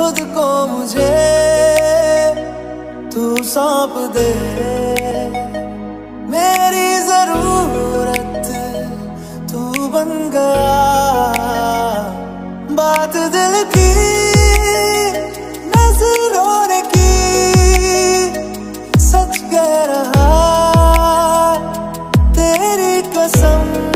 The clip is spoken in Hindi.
खुद को मुझे तू सौंप दे। मेरी ज़रूरत तू बन गया। बात दिल की, नज़रों की, सच कह रहा, तेरी कसम